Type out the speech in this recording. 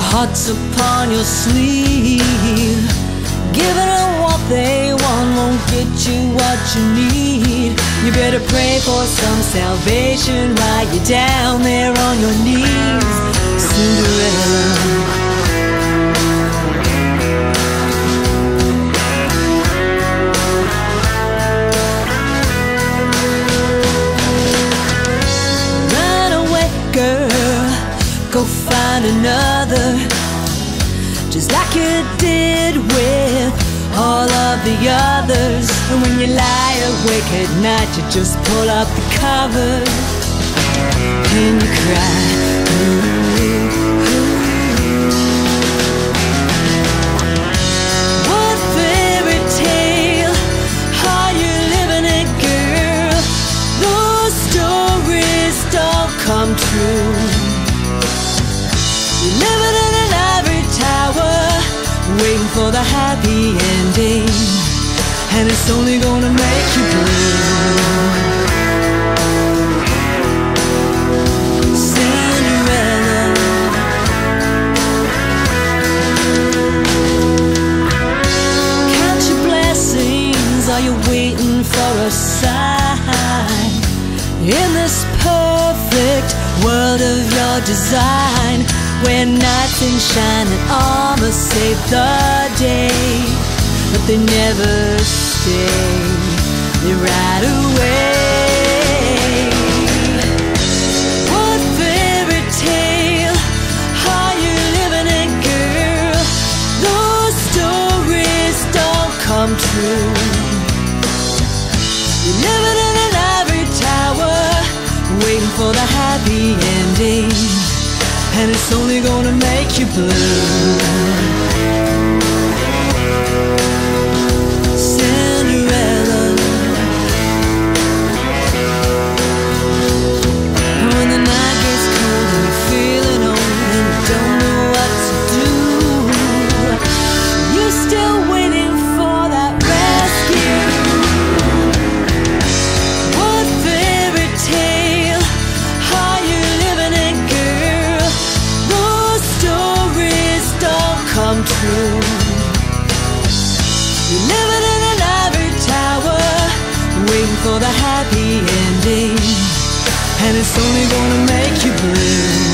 hearts upon your sleeve. Giving them what they want won't get you what you need. You better pray for some salvation while you're down there on your knees. Cinderella. Go find another. Just like you did with all of the others. And when you lie awake at night, you just pull up the covers and you cry. The happy ending, and it's only gonna make you blue. Cinderella. Count your blessings, are you waiting for a sign? In this perfect world of your design, where knights in shining armor save the day, but they never stay, they ride away. What fairy tale are you living in, girl? Those stories don't come true. You're living in an ivory tower, waiting for the happy ending, and it's only gonna make you blue. And it's only gonna make you blue.